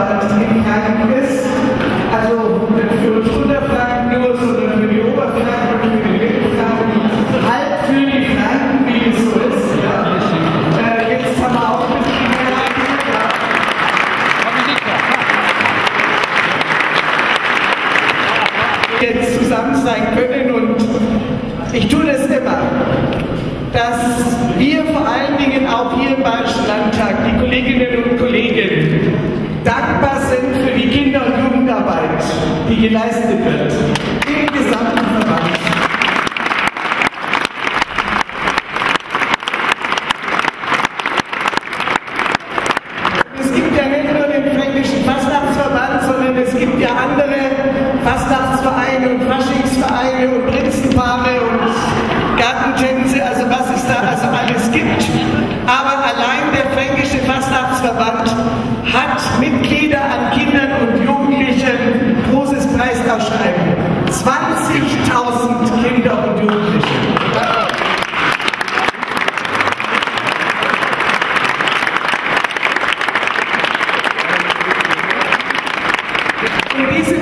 In Franken ist. Also für uns Unterfranken nur, sondern für die Oberfranken und für die Mittelfranken. Halt für die Franken, wie es so ist. Äh, jetzt haben wir auch ein bisschen jetzt zusammen sein können und ich tue das immer, dass wir vor allen Dingen auch hier im Bayerischen Landtag, die Kolleginnen und Kollegen, dankbar sind für die Kinder- und Jugendarbeit, die geleistet wird Und diese